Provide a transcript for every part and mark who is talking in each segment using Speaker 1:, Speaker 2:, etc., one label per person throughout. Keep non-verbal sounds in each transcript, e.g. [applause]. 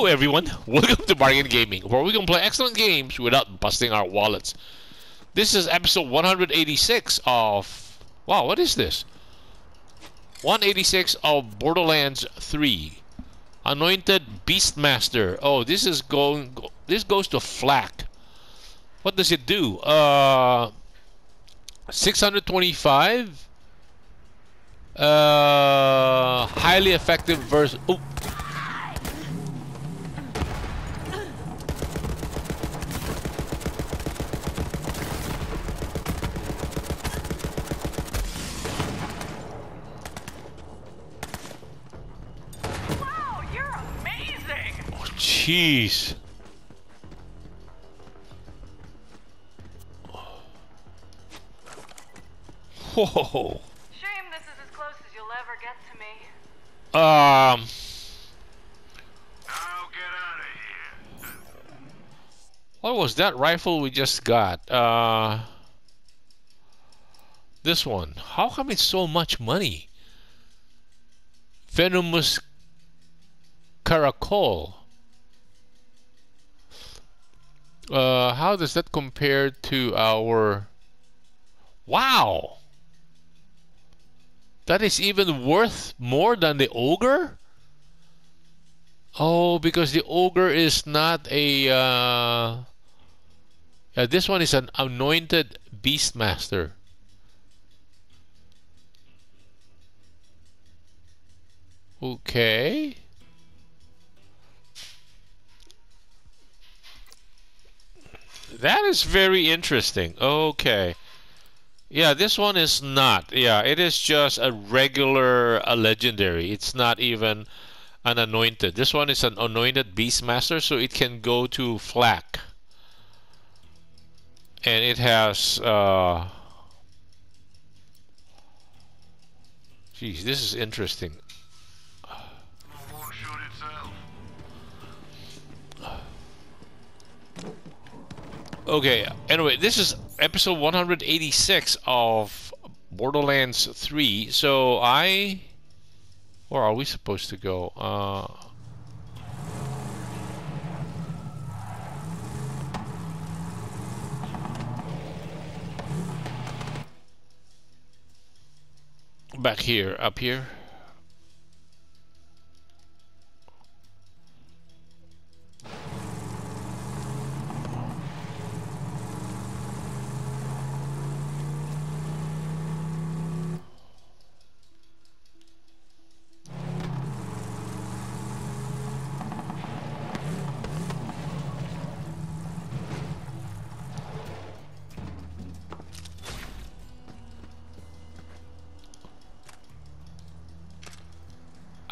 Speaker 1: Hello everyone, welcome to Bargain Gaming, where we can play excellent games without busting our wallets. This is episode 186 of... Wow, what is this? 186 of Borderlands 3. Anointed Beastmaster. Oh, this is going... This goes to flak. What does it do? Uh... 625? Uh... Highly effective versus
Speaker 2: Wow, you're amazing!
Speaker 1: Jeez. Whoa.
Speaker 2: Shame this is as close as you'll ever get to me.
Speaker 1: Um.
Speaker 3: Now get out of here.
Speaker 1: What was that rifle we just got? Uh. This one. How come it's so much money? Venomous Caracol. Uh, how does that compare to our... Wow! That is even worth more than the Ogre? Oh, because the Ogre is not a... Uh... This one is an anointed Beastmaster. Okay. That is very interesting. Okay. Yeah, this one is not. Yeah, it is just a regular a legendary. It's not even an anointed. This one is an anointed beastmaster, so it can go to flak. And it has uh Geez, this is interesting. Okay, anyway, this is episode 186 of Borderlands 3. So I. Where are we supposed to go? Uh. Back here, up here.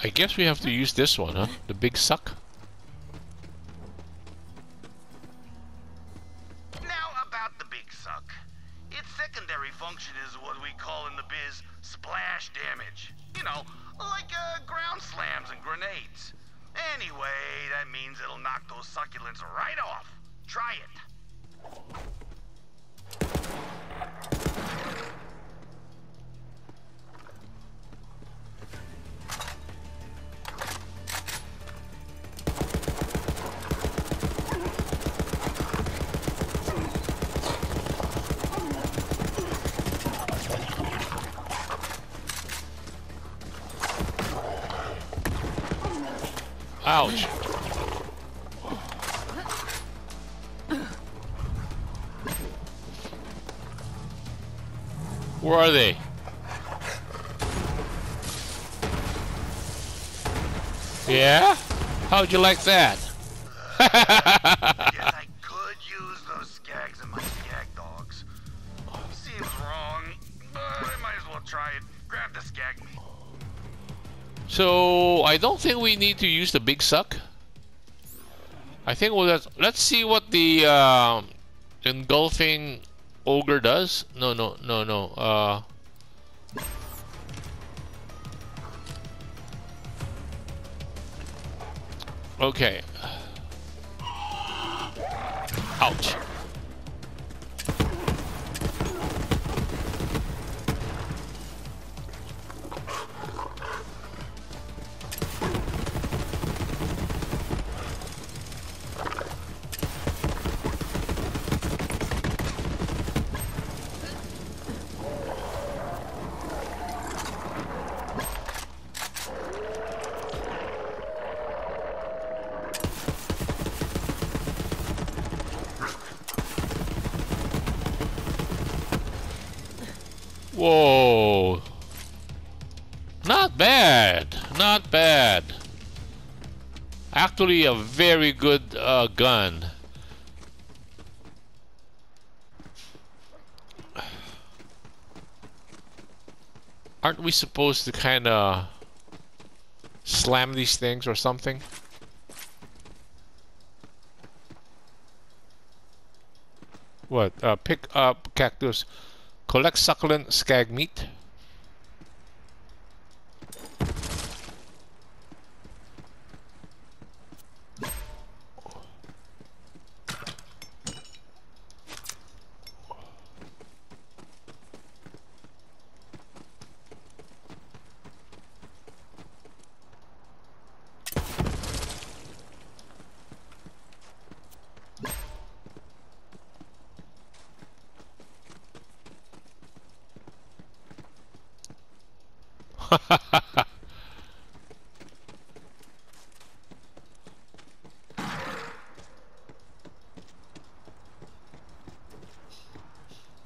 Speaker 1: I guess we have to use this one, huh? The big suck. Where are they? Yeah? How'd you like that? [laughs]
Speaker 3: Guess I could use those skags in my skag dogs. Seems wrong, but I might as well try it. Grab the skag meat.
Speaker 1: So I don't think we need to use the big suck. I think we'll let's, let's see what the um, engulfing ogre does. No, no, no, no. Uh, okay. Ouch. Actually, a very good uh, gun. Aren't we supposed to kind of slam these things or something? What? Uh, pick up cactus. Collect succulent skag meat.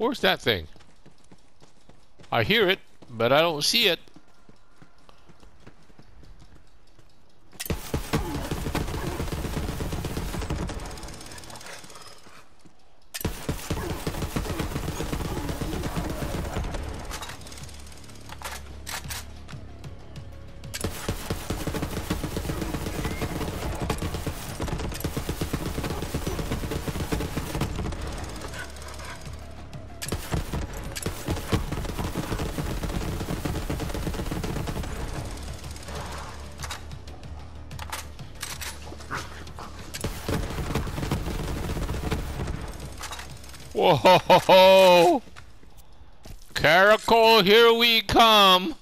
Speaker 1: Where's that thing? I hear it, but I don't see it. Whoa! Caracol, here we come!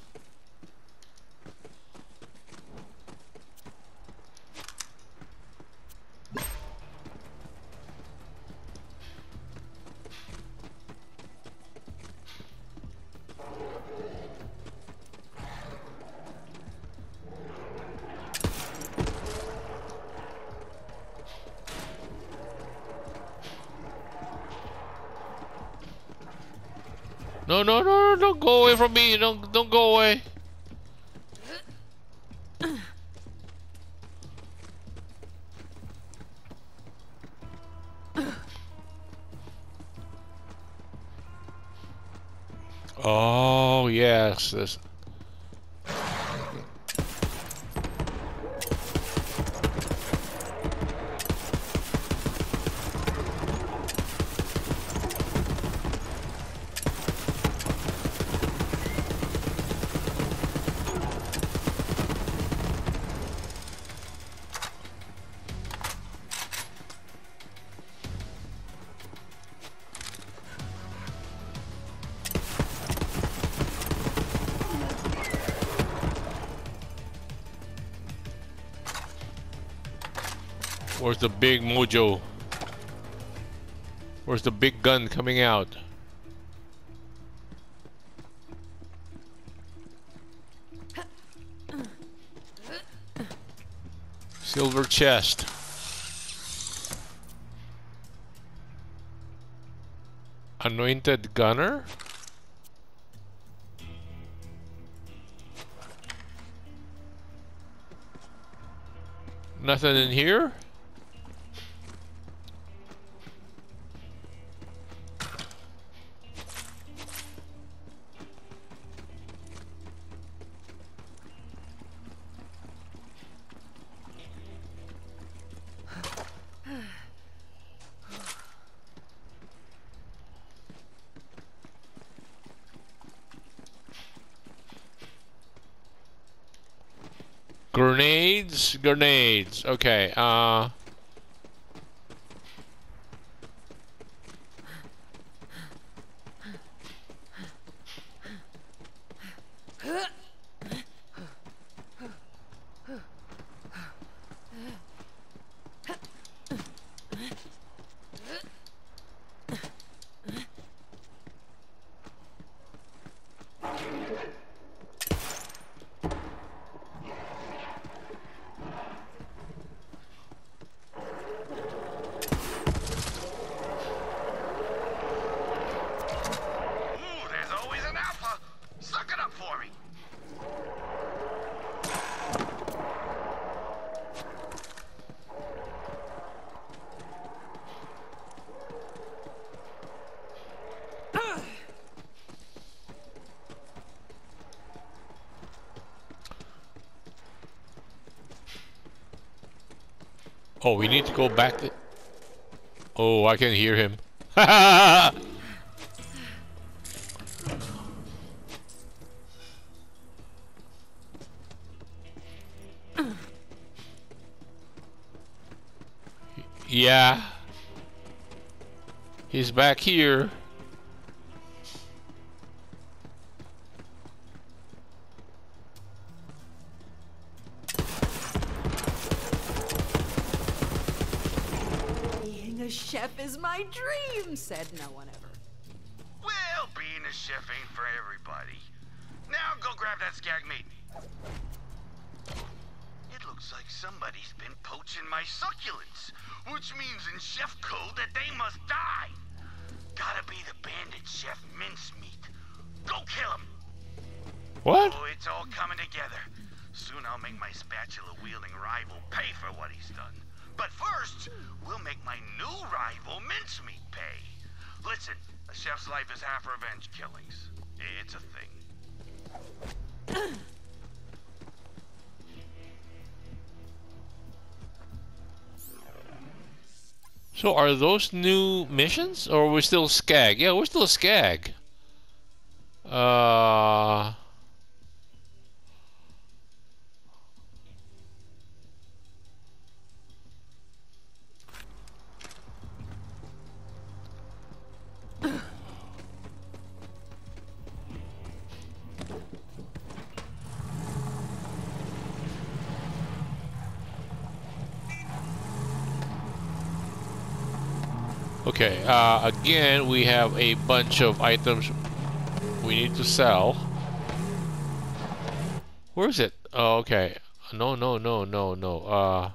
Speaker 1: Me. Don't, don't go away. Oh, yes. This. The big mojo? Where's the big gun coming out? Silver chest. Anointed gunner? Nothing in here? Grenades, grenades. Okay, uh... Oh, we need to go back. th- oh, I can hear him. [laughs] yeah. He's back here.
Speaker 4: Is my dream, said no one ever.
Speaker 3: Well, being a chef ain't for everybody. Now go grab that skag meat. It looks like somebody's been poaching my succulents, which means in chef code that they must die. Gotta be the bandit chef mincemeat. Go kill him.
Speaker 1: What?
Speaker 3: Oh, it's all coming together. Soon I'll make my spatula wielding rival pay for what he's done. But first, we'll make my new rival mincemeat pay. Listen, a chef's life is half revenge killings. It's a thing. [clears throat]
Speaker 1: So are those new missions, or are we still Skag? Yeah, we're still Skag. Uh. Okay, uh, again, we have a bunch of items we need to sell. Where is it? Oh, okay. No, no, no, no, no. Uh,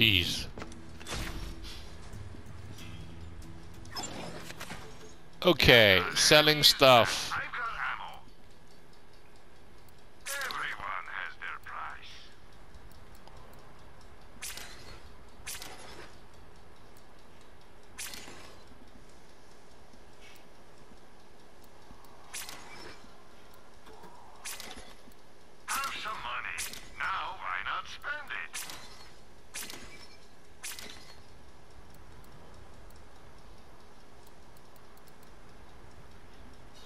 Speaker 1: jeez. Okay, selling stuff.
Speaker 3: I've got ammo. Everyone has their price. Have some money. Now why not spend it?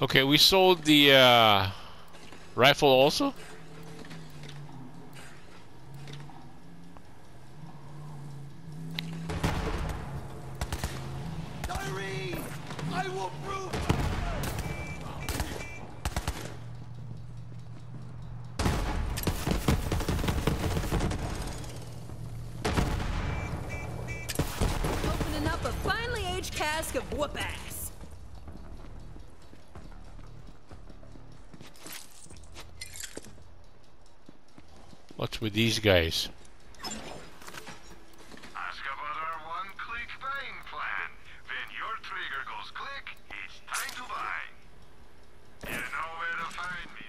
Speaker 1: Okay, we sold the uh, rifle also.
Speaker 4: Cask of whoop ass.
Speaker 1: With these guys?
Speaker 3: Ask about our one-click buying plan. When your trigger goes click, it's time to buy. You know where to find me.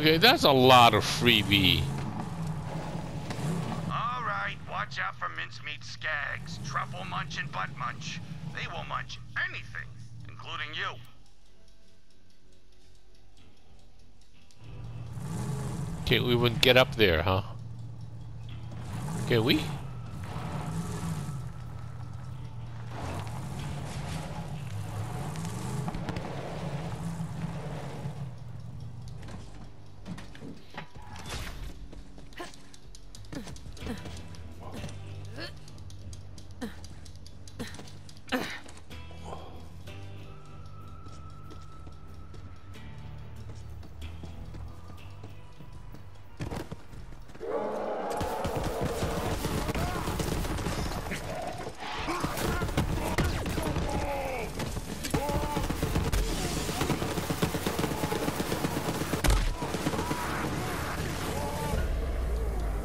Speaker 1: Okay, that's a lot of freebie.
Speaker 3: All right, watch out for mincemeat skags, truffle munch and butt munch. They will munch anything, including you.
Speaker 1: Can't we even get up there, huh? Can we?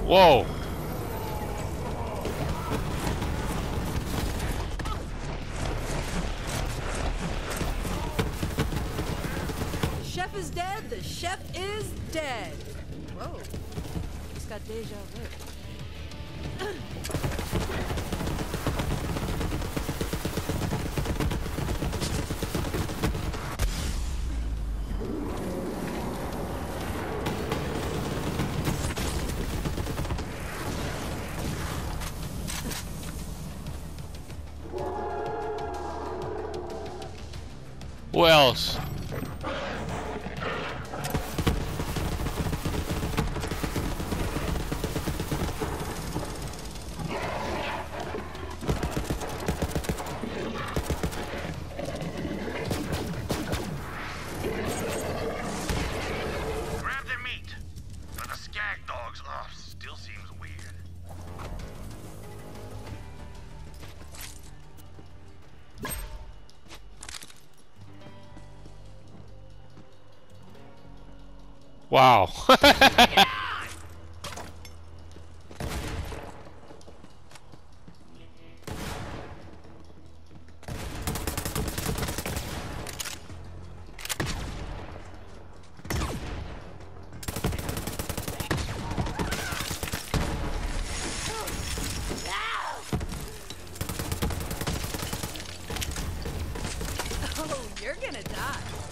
Speaker 1: Whoa!
Speaker 4: The chef is dead. The chef is dead. Whoa. Just got deja vu.
Speaker 3: caos.
Speaker 1: Wow. [laughs]
Speaker 4: Oh, you're gonna die.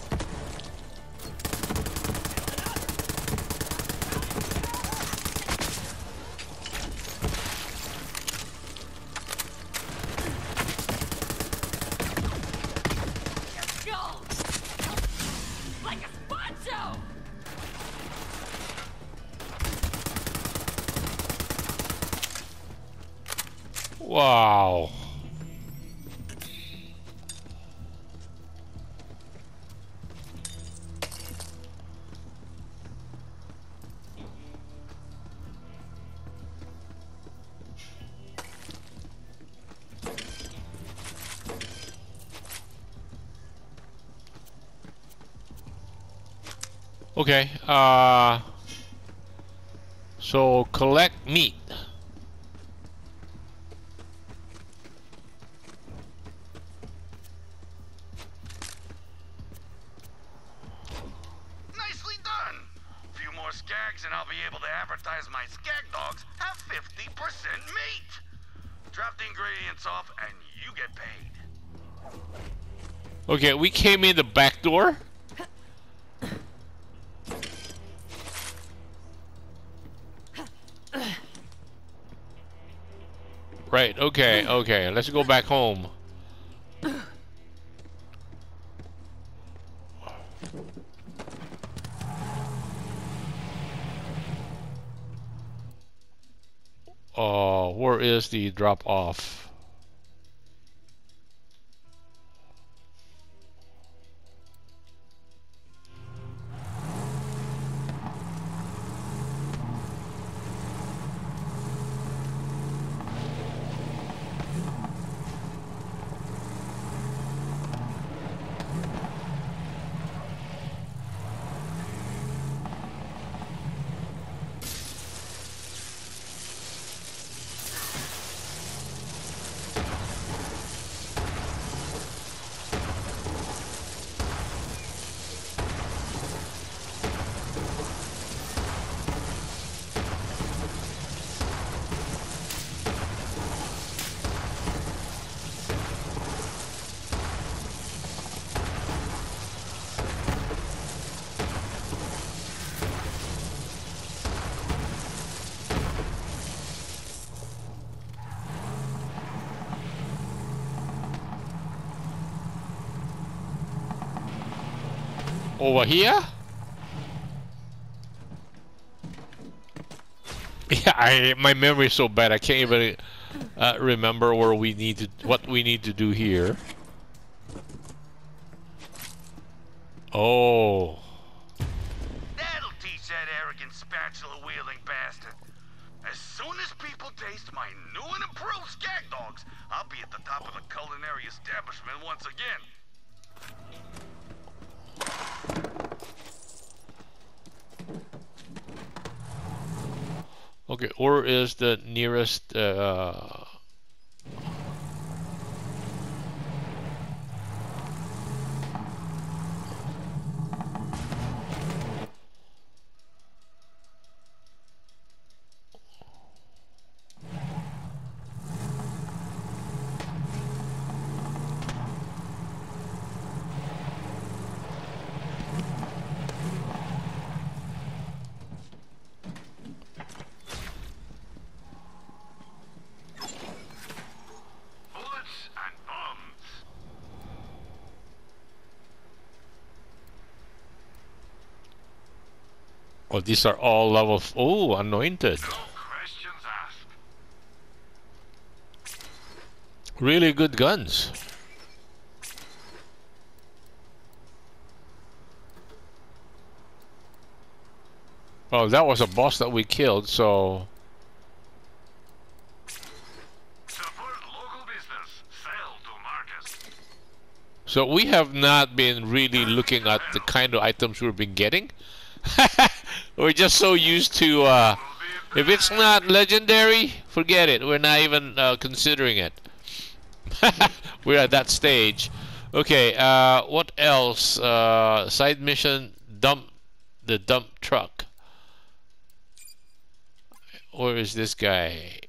Speaker 1: Wow. Okay, uh so collect meat. Okay, we came in the back door. Right, okay, okay. Let's go back home. Oh, where is the drop off? Over here? [laughs] Yeah, I my memory is so bad I can't even uh, remember where we need to what we need to do here. Oh.
Speaker 3: That'll teach that arrogant spatula wielding bastard. As soon as people taste my new and improved skag dogs, I'll be at the top of the culinary establishment once again.
Speaker 1: Okay, or is the nearest uh Oh, these are all level. Oh, anointed. Really good guns. Oh, that was a boss that we killed, so... So we have not been really looking at the kind of items we've been getting. [laughs] We're just so used to, uh, if it's not legendary, forget it. We're not even uh, considering it. [laughs] We're at that stage. Okay, uh, what else? Uh, side mission, dump the dump truck. Where is this guy?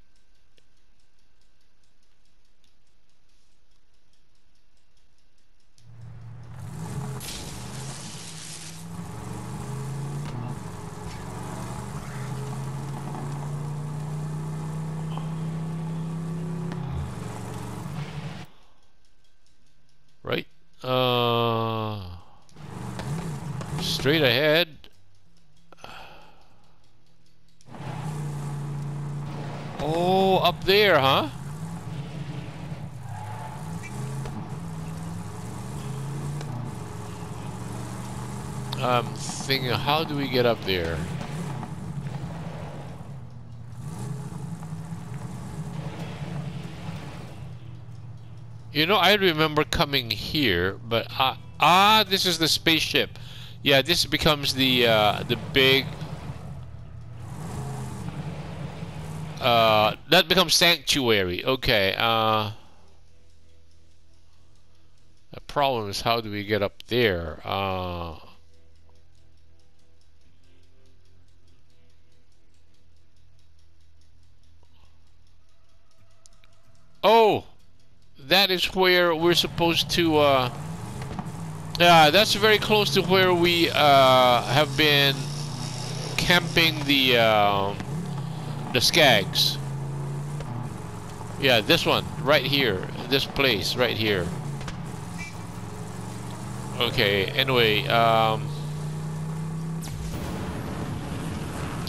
Speaker 1: Right? Uh, straight ahead. Oh, up there, huh? I'm thinking, how do we get up there? You know, I remember coming here, but uh, ah, this is the spaceship. Yeah, this becomes the uh, the big. Uh, that becomes sanctuary. Okay. Uh, the problem is how do we get up there? Uh, oh that is where we're supposed to uh yeah that's very close to where we uh have been camping the um the skags. Yeah this one right here this place right here. Okay anyway um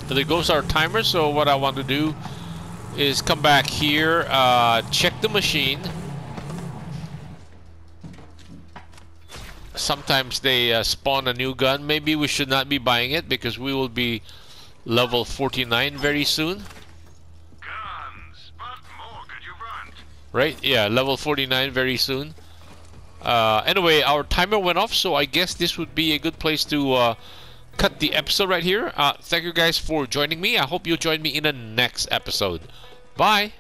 Speaker 1: there goes our timer so what I want to do is come back here uh check the machine sometimes they uh, spawn a new gun. Maybe we should not be buying it because we will be level 49 very soon.
Speaker 3: Guns. What more could you want?
Speaker 1: Right? Yeah, level 49 very soon. Uh, anyway, our timer went off, so I guess this would be a good place to uh, cut the episode right here. Uh, thank you guys for joining me. I hope you'll join me in the next episode. Bye!